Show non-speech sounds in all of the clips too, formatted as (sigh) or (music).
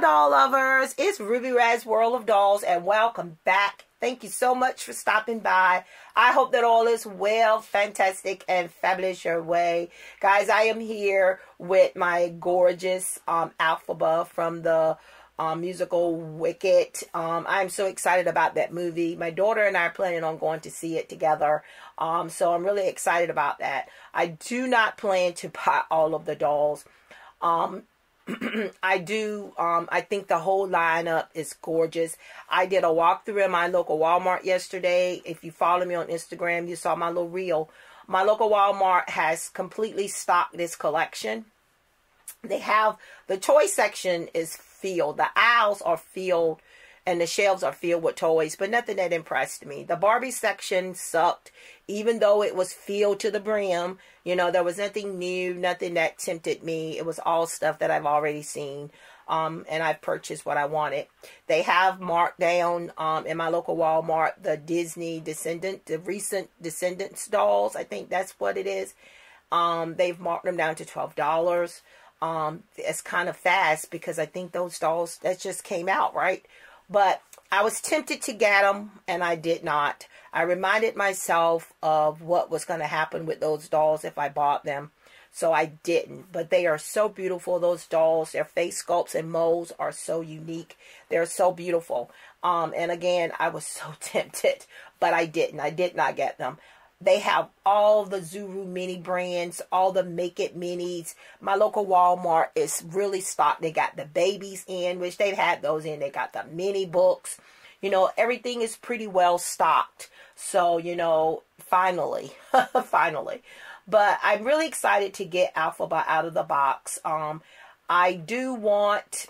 Doll lovers. It's Ruby Red's World of Dolls, and welcome back. Thank you so much for stopping by. I hope that all is well, fantastic, and fabulous your way. Guys, I am here with my gorgeous um, Elphaba from the um, musical Wicked. Um, I'm so excited about that movie. My daughter and I are planning on going to see it together. Um, so I'm really excited about that. I do not plan to buy all of the dolls. Um, (clears throat) I do. Um, I think the whole lineup is gorgeous. I did a walkthrough in my local Walmart yesterday. If you follow me on Instagram, you saw my little reel. My local Walmart has completely stocked this collection. They have the toy section is filled. The aisles are filled and the shelves are filled with toys, but nothing that impressed me. The Barbie section sucked, even though it was filled to the brim. You know, there was nothing new, nothing that tempted me. It was all stuff that I've already seen. Um, and I've purchased what I wanted. They have marked down um, in my local Walmart the Disney Descendant, the recent Descendants dolls. I think that's what it is. Um, they've marked them down to twelve dollars. Um, it's kind of fast because I think those dolls that just came out, right? But I was tempted to get them and I did not. I reminded myself of what was going to happen with those dolls if I bought them. So I didn't. But they are so beautiful, those dolls. Their face sculpts and molds are so unique. They're so beautiful. Um, and again, I was (laughs) so tempted, but I didn't. I did not get them. They have all the Zuru mini brands, all the Make It minis. My local Walmart is really stocked. They got the babies in, which they've had those in. They got the mini books. You know, everything is pretty well stocked. So, you know, finally, (laughs) finally. But I'm really excited to get Elphaba out of the box. Um, I do want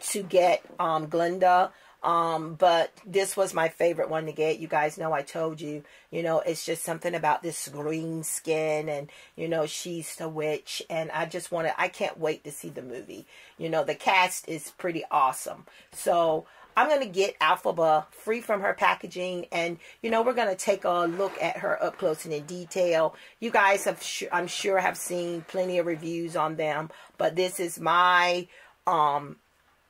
to get um, Glinda um, but this was my favorite one to get. You guys know I told you, you know, it's just something about this green skin and, you know, she's the witch. And I just want to, I can't wait to see the movie. You know, the cast is pretty awesome. So I'm going to get Elphaba free from her packaging. And, you know, we're going to take a look at her up close and in detail. You guys have, I'm sure, have seen plenty of reviews on them. But this is my, um,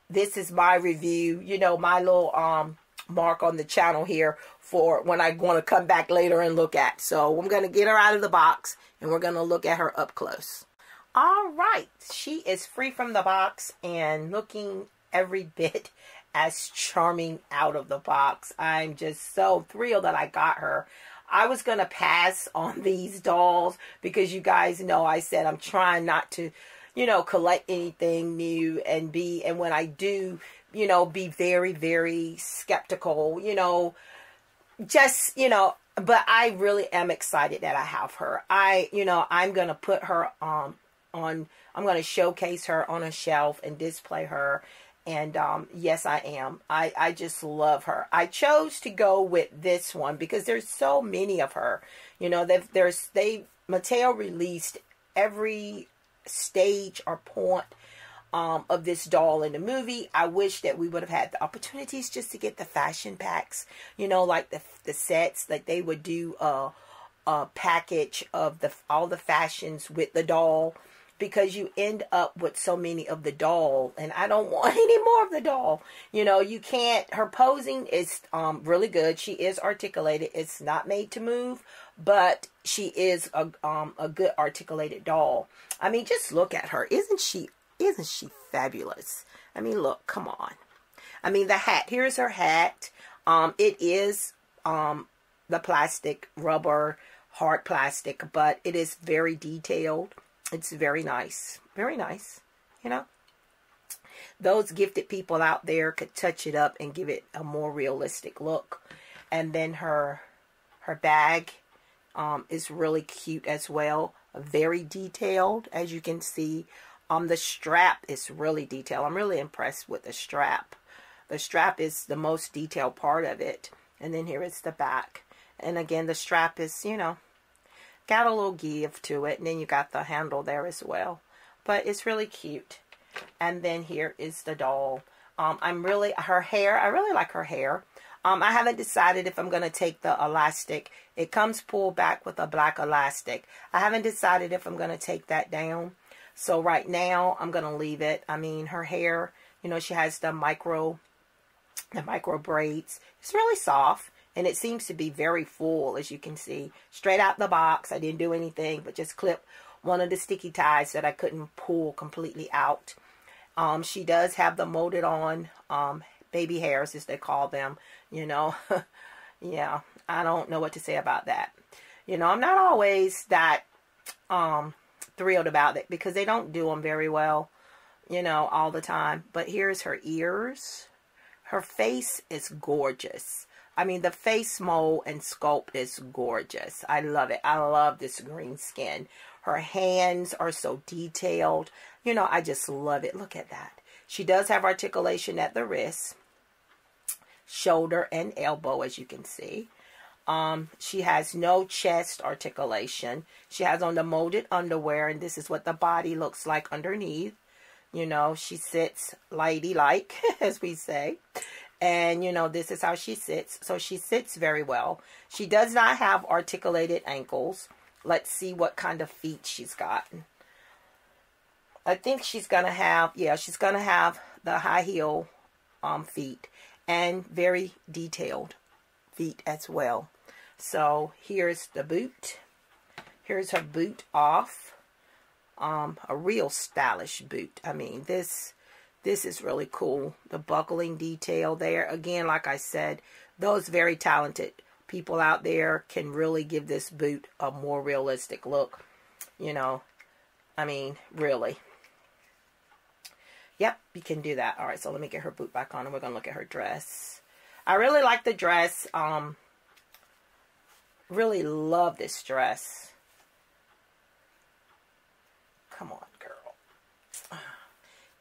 this is my review, you know, my little um mark on the channel here for when I want to come back later and look at. So I'm going to get her out of the box and we're going to look at her up close. All right, she is free from the box and looking every (laughs) bit as charming out of the box. I'm just so thrilled that I got her. I was going to pass on (laughs) these dolls because you guys know I said I'm trying not to you know, collect anything new and be, and when I do, you know, be very, very skeptical, you know, just, you know, but I really am excited that I have her. I, you know, I'm going to put her um, on, I'm going to showcase her on a shelf and display her. And um, yes, I am. I, I just love her. I chose to go with this one because there's so many of her. You know, they there's, they, Mattel released every stage or point um, of this doll in the movie. I wish that we would have had the opportunities just to get the fashion packs, you know, like the the sets, like they would do a, a package of the all the fashions with the doll because you end up with so many of the doll and I don't (laughs) want any more of the doll. You know, you can't her posing is um really good. She is articulated. It's not made to move, but she is a um a good articulated doll. I mean, just look at her. Isn't she isn't she fabulous? I mean, look, come on. I mean, the hat. Here's her hat. Um it is um the plastic rubber hard plastic, but it is very detailed. It's very nice. Very nice. You know? Those gifted people out there could touch it up and give it a more realistic look. And then her her bag um, is really cute as well. Very detailed, as you can see. Um, the strap is really detailed. I'm really impressed with the strap. The strap is the most detailed part of it. And then here is the back. And again, the strap is, you know, got a little give to it. And then you got the handle there as well. But it's really cute. And then here is the doll. Um, I'm really, her hair, I really like her hair. Um, I haven't decided if I'm going to take the elastic. It comes pulled back with a black elastic. I haven't decided if I'm going to take that down. So right now, I'm going to leave it. I mean, her hair You know, she has the micro, the micro braids. It's really soft and it seems to be very full as you can see. Straight out the box. I didn't do anything but just clip one of the sticky ties that I couldn't pull completely out. Um, she does have the molded on um, baby hairs as they call them, you know. (laughs) yeah, I don't know what to say about that. You know, I'm not always that um, thrilled about it because they don't do them very well, you know, all the time. But here's her ears. Her face is gorgeous. I mean, the face mold and sculpt is gorgeous. I love it. I love this green skin. Her hands are so detailed. You know, I just love it. Look at that. She does have articulation at the wrist, shoulder, and elbow, as you can see. Um, she has no chest articulation. She has on the molded underwear, and this is what the body looks like underneath. You know, she sits lady-like, (laughs) as we say. And, you know, this is how she sits. So she sits very well. She does not have articulated ankles. Let's see what kind of feet she's got. I think she's going to have, yeah, she's going to have the high heel um, feet and very detailed feet as well. So here's the boot. Here's her boot off. Um, a real stylish boot. I mean, this this is really cool. The buckling detail there. Again, like I said, those very talented people out there can really give this boot a more realistic look. You know, I mean, really. Yep, you can do that. All right, so let me get her boot back on and we're going to look at her dress. I really like the dress. Um, really love this dress. Come on,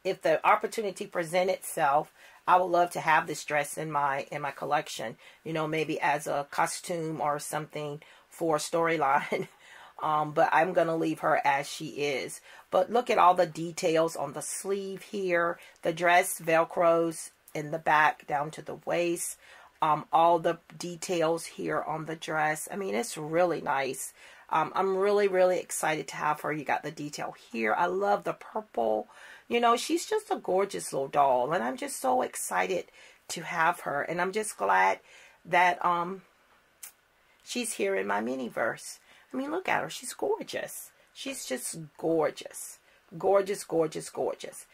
if the opportunity present itself, I would love to have this dress in my in my collection. You know, maybe as a costume or something for storyline. (laughs) um, but I'm going to leave her as she is. But look at all the details on the sleeve here. The dress velcros in the back down to the waist. Um, all the details here on the dress. I mean, it's really nice. Um, I'm really, really excited to have her. You got the detail here. I love the purple. You know, she's just a gorgeous little doll. And I'm just so excited to have her. And I'm just glad that um she's here in my mini-verse. I mean, look at her. She's gorgeous. She's just gorgeous. Gorgeous, gorgeous, gorgeous.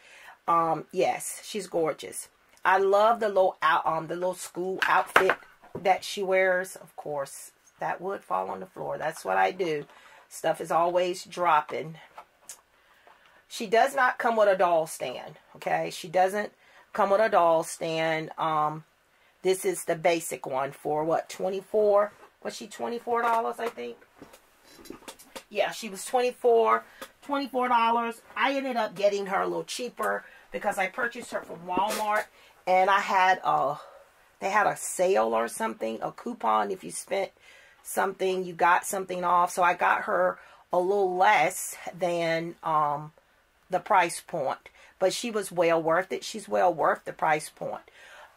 Um, yes, she's gorgeous. I love the little out um the little school outfit that she wears. Of course, that would fall on the floor. That's what I do. Stuff is always dropping. She does not come with a doll stand, okay? She doesn't come with a doll stand. Um, this is the basic one for what, 24 Was she $24, I think? Yeah, she was 24 $24. I ended up getting her a little cheaper because I purchased her from Walmart and I had a they had a sale or something, a coupon if you spent something, you got something off. So I got her a little less than um the price point. But she was well worth it. She's well worth the price point.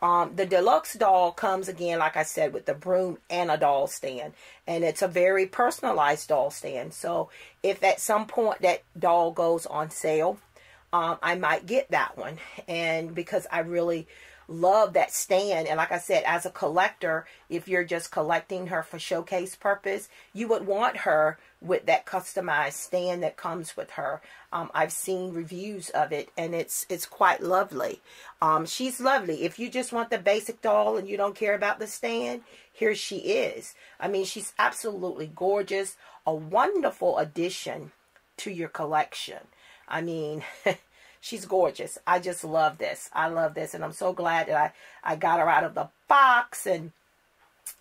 Um, the deluxe doll comes again, like I said, with the broom and a doll stand. And it's a very personalized doll stand. So if at some point that doll goes on sale, um, I might get that one. And because I really love that stand. And like I said, as a collector, if you're just collecting her for showcase purpose, you would want her with that customized stand that comes with her. Um, I've seen reviews of it and it's it's quite lovely. Um, she's lovely. If you just want the basic doll and you don't care about the stand, here she is. I mean, she's absolutely gorgeous. A wonderful addition to your collection. I mean, (laughs) She's gorgeous. I just love this. I love this. And I'm so glad that I, I got her out of the box and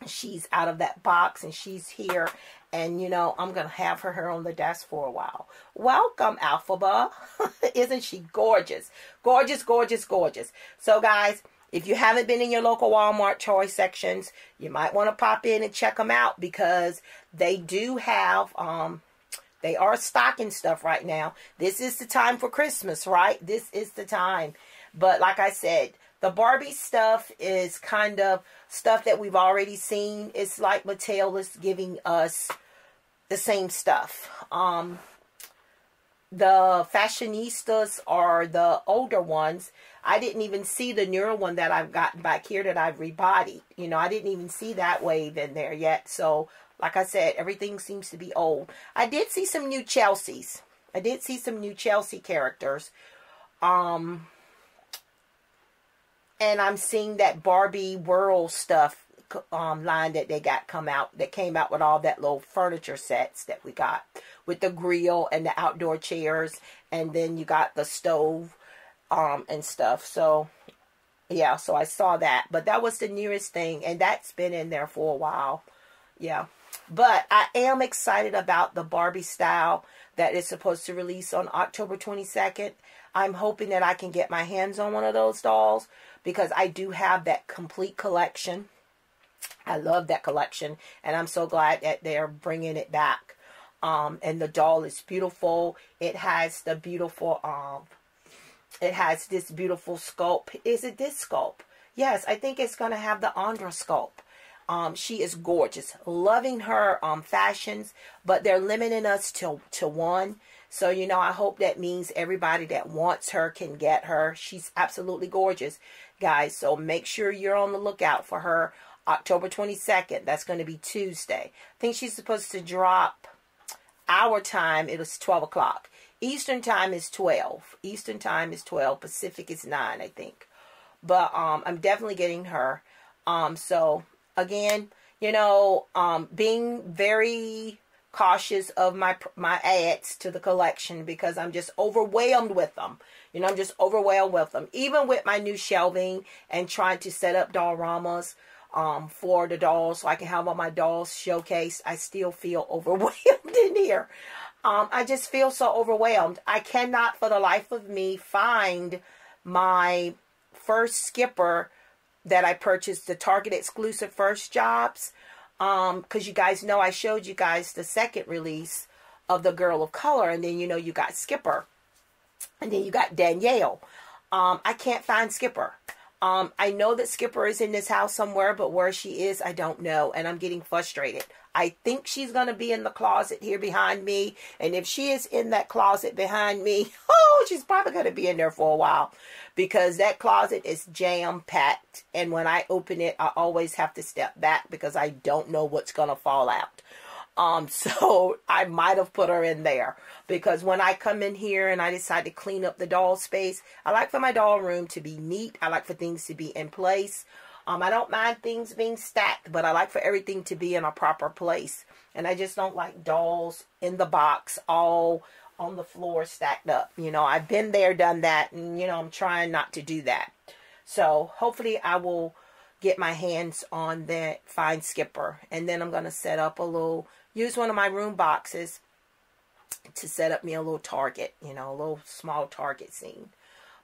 she's out of that box and she's here. And, you know, I'm going to have her here on the desk for a while. Welcome, Elphaba. (laughs) Isn't she gorgeous? Gorgeous, gorgeous, gorgeous. So, guys, if you haven't been in your local Walmart toy sections, you might want to pop in and check them out because they do have um, they are stocking stuff right now. This is the time for Christmas, right? This is the time. But like I said, the Barbie stuff is kind of stuff that we've already seen. It's like Mattel is giving us the same stuff. Um, the fashionistas are the older ones. I didn't even see the newer one that I've gotten back here that I've rebodied. You know, I didn't even see that wave in there yet. So, like I said, everything seems to be old. I did see some new Chelseas. I did see some new Chelsea characters. Um, and I'm seeing that Barbie World stuff um, line that they got come out that came out with all that little furniture sets that we got with the grill and the outdoor chairs and then you got the stove um, and stuff so yeah so I saw that but that was the nearest thing and that's been in there for a while yeah but I am excited about the Barbie style that is supposed to release on October 22nd I'm hoping that I can get my hands on one of those dolls because I do have that complete collection I love that collection, and I'm so glad that they're bringing it back. Um, and the doll is beautiful. It has the beautiful, um, it has this beautiful sculpt. Is it this sculpt? Yes, I think it's going to have the Andra sculpt. Um, she is gorgeous. Loving her um, fashions, but they're limiting us to, to one. So, you know, I hope that means everybody that wants her can get her. She's absolutely gorgeous, guys. So make sure you're on the lookout for her October 22nd. That's going to be Tuesday. I think she's supposed to drop our time. It was 12 o'clock. Eastern time is 12. Eastern time is 12. Pacific is 9, I think. But um, I'm definitely getting her. Um, so, again, you know, um, being very cautious of my my ads to the collection because I'm just overwhelmed with them. You know, I'm just overwhelmed with them. Even with my new shelving and trying to set up Dollramas um, for the dolls so I can have all my dolls showcased. I still feel (laughs) overwhelmed in here. Um, I just feel so overwhelmed. I cannot for the life of me find my first skipper that I purchased, the Target exclusive first jobs. Um, cause you guys know I showed you guys the second release of the Girl of Color. And then, you know, you got Skipper. And then you got Danielle. Um, I can't find Skipper. Um, I know that Skipper is in this house somewhere, but where she is, I don't know. And I'm getting frustrated. I think she's going to be in the closet here behind me. And if she is in that closet behind me, (laughs) oh, she's probably going to be in there for a while. Because that closet is jam-packed. And when I open it, I always have to step back because I don't know what's going to fall out. Um, (laughs) so I might have put her in there because when I come in here and I decide to clean up the doll space, I like for my doll room to be neat. I like for things to be in place. Um, I don't mind things being stacked, but I like for everything to be in a proper place. And I just don't like dolls in the box all on the floor stacked up. You know, I've been there, done that, and, you know, I'm trying not to do that. So hopefully I will get my hands on that fine skipper. And then I'm going to set up a little use one of my room boxes to set up me a little target, you know, a little small target scene.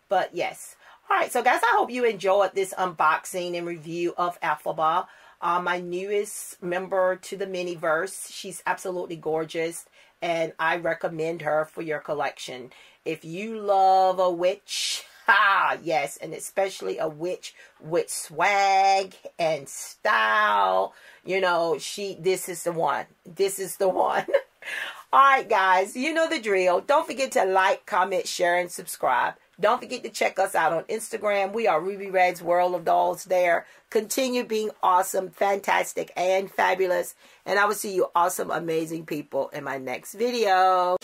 But yes. All right, so guys, I hope you enjoyed this unboxing and review of Elphaba, uh, my newest member to the Miniverse. She's absolutely gorgeous, and I recommend her for your collection. If you love a witch, (laughs) ah, yes, and especially a witch with swag and style, you know, she, this is the one. This is the one. (laughs) All right, guys, you know the drill. Don't forget to like, comment, share, and subscribe. Don't forget to check us out on Instagram. We are Ruby Red's World of Dolls there. Continue being awesome, fantastic, and fabulous. And I will see you awesome, amazing people in my next video.